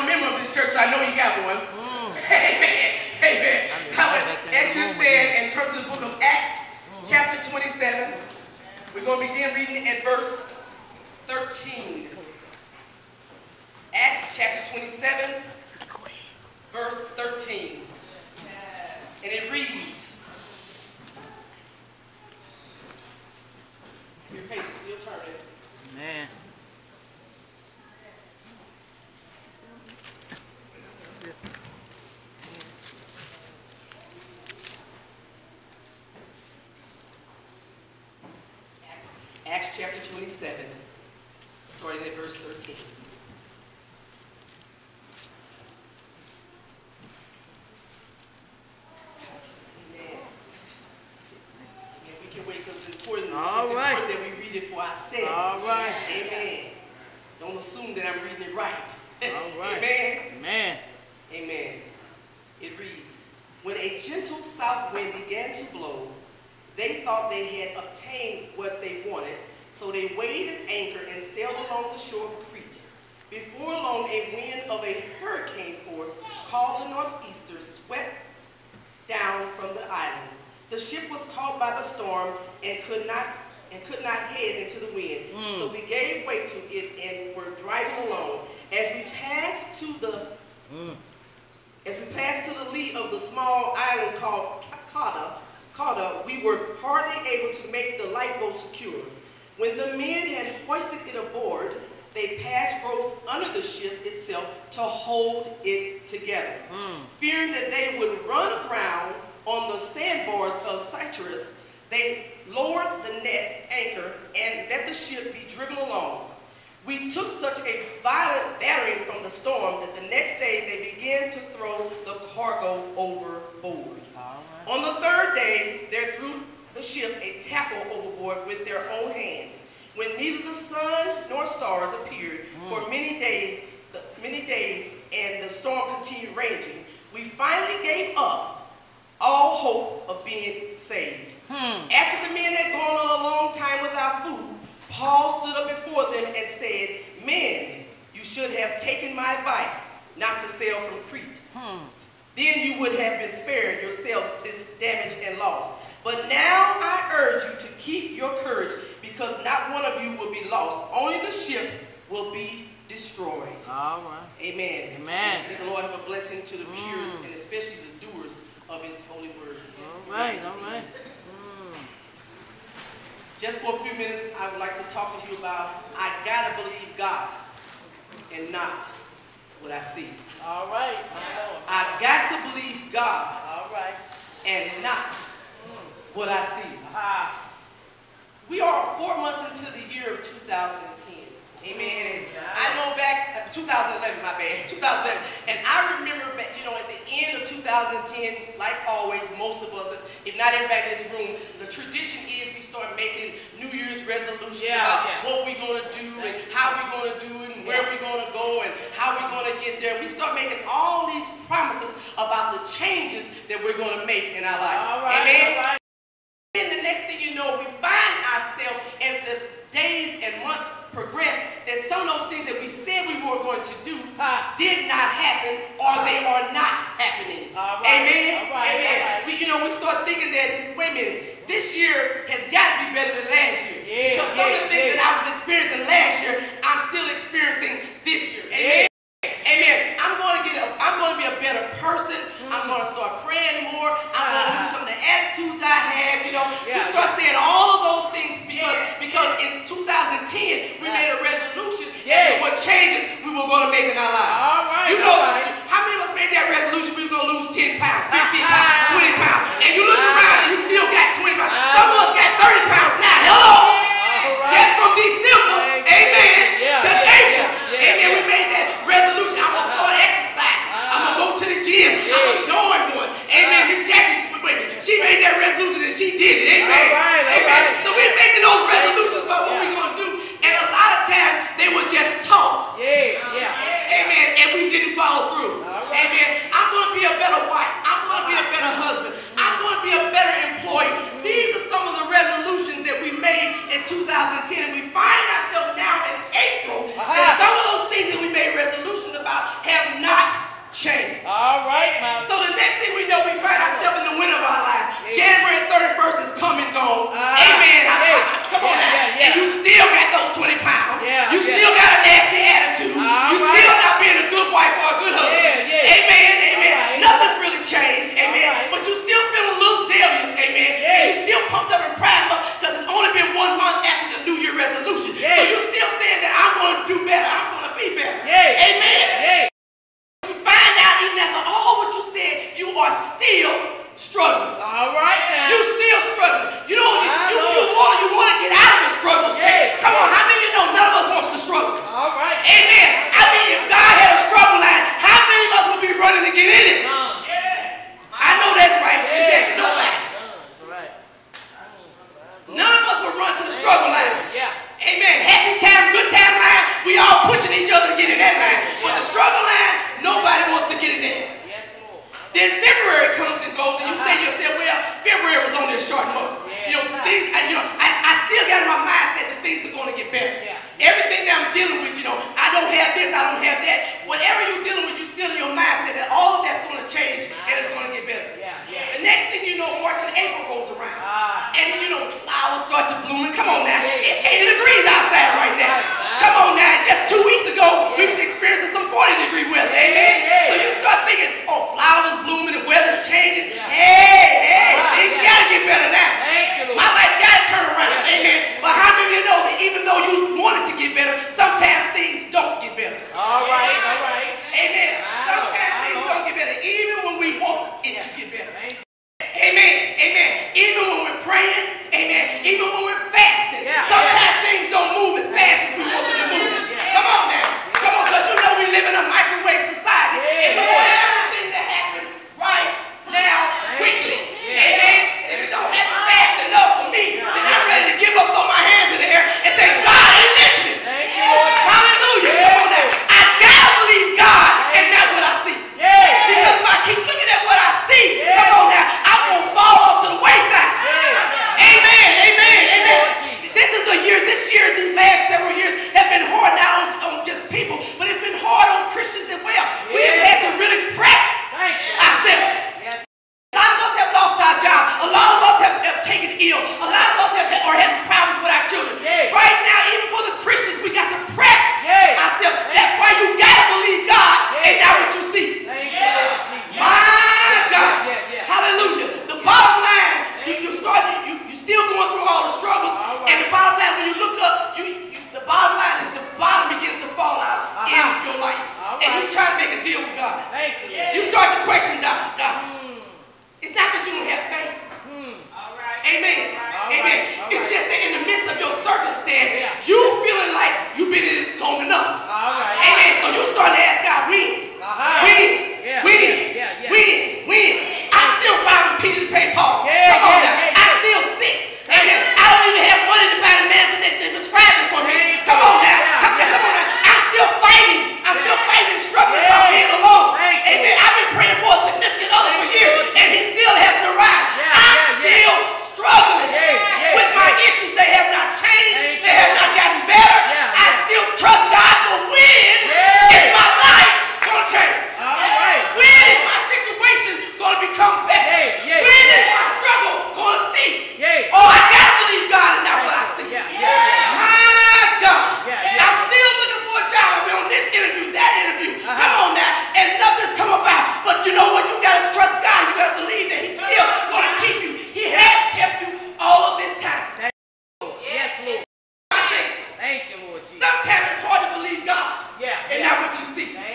A member of this church, so I know you got one. Mm. Amen. Amen. So I back would there ask you to in the room stand and turn to the book of Acts, chapter 27. We're going to begin reading at verse 13. Acts chapter 27, verse 13. And it reads, Your page is still turning. Man. Acts, chapter 27, starting at verse 13. Amen. And we can wait because it's important, All it's right. important that we read it for ourselves. All right. Amen. Don't assume that I'm reading it right. All right. Amen. Man. Amen. It reads, When a gentle south wind began to blow, they thought they had obtained what they wanted, so they weighed an anchor and sailed along the shore of Crete. Before long, a wind of a hurricane force, called the northeaster, swept down from the island. The ship was caught by the storm and could not and could not head into the wind. Mm. So we gave way to it and were driving along. As we passed to the mm. as we passed to the lee of the small island called Cauda, Cauda, we were hardly able to make the lifeboat secure. When the men had hoisted it aboard, they passed ropes under the ship itself to hold it together. Hmm. Fearing that they would run aground on the sandbars of Cyprus, they lowered the net anchor and let the ship be driven along. We took such a violent battering from the storm that the next day they began to throw the cargo overboard. Right. On the third day, they threw the ship a tackle overboard with their own hands. When neither the sun nor stars appeared for mm. many days, the, many days, and the storm continued raging, we finally gave up all hope of being saved. Hmm. After the men had gone on a long time without food, Paul stood up before them and said, Men, you should have taken my advice not to sail from Crete. Hmm. Then you would have been spared yourselves this damage and loss. But now I urge you to keep your courage, because not one of you will be lost. Only the ship will be destroyed. All right. Amen. Amen. May the Lord have a blessing to the mm. hearers and especially the doers of his holy word. All right. All right. Mm. Just for a few minutes, I would like to talk to you about I gotta believe God and not what I see. All right. I've got to believe God All right. and not what I see. Ah. We are four months into the year of 2010. Amen. And I know back, uh, 2011, my bad, 2011. And I remember, back, you know, at the end of 2010, like always, most of us, if not everybody in this room, the tradition is we start making New Year's resolutions Yeah, about yeah. what we're going to do and how we're going to do it and where we're going to go and how we're going to get there. We start making all these promises about the changes that we're going to make in our life. Right. Amen. All right. Then the next thing you know, we find ourselves as the days and months progress that some of those things that we said we were going to do Ha. did not happen or they are not happening. All right, Amen. all right, Amen. all right. We, you know, we start thinking that, wait a minute, this year has got to be better than last year. Yeah, because some of yeah, the things yeah. that I was experiencing last year, I'm still experiencing this year. Amen. Amen. I'm going to get a, I'm going to be a better person. I'm going to start praying more. I'm going to do some of the attitudes I have, you know. we Yeah. start saying all of those things because, because in 2010, we Yeah. made a resolution as Yeah. to what changes we were going to make in our lives. All right, You know, all right. how many of us made that resolution we were going to lose 10 pounds, 15 pounds, 20 pounds? And you look around and you still got 20 pounds. Some of us got 30 pounds now. Hello. All right. Just from December, Thank you. amen, Yeah, to yeah, April. yeah, yeah, amen. We yeah. made that resolution. I'm going to start exercising. I'm going to go to the gym. I'm going to join one. Amen. Miss Jackie, wait, wait, she made that resolution and she did it. Amen. All right, all amen. right. So we're making those resolutions about what Yeah. we're going to do. And a lot of times they were just talk. Yeah. Yeah. Amen. And we didn't follow through. Right. Amen. I'm going to be a better wife. I'm going to be a better husband. I'm going to be a better employee. These are some of the resolutions that we made in 2010. And we find still struggling. All right. All right. Thank you, Lord Jesus. Sometimes it's hard to believe God. Yeah. And yeah. not what you see. Thank